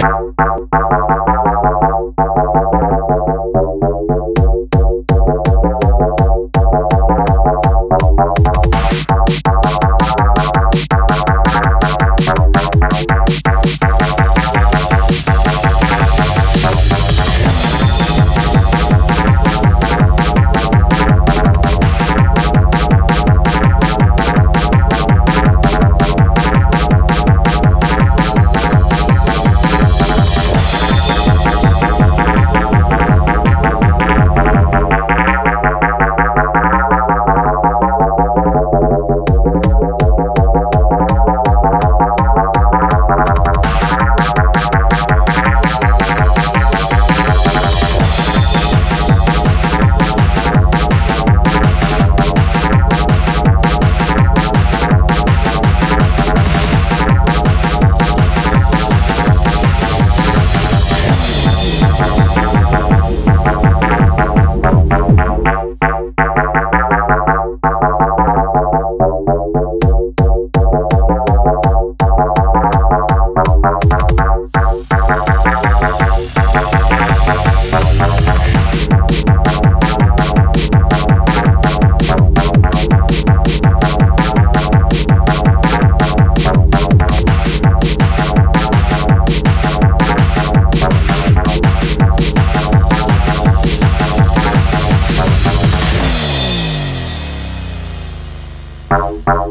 Bye.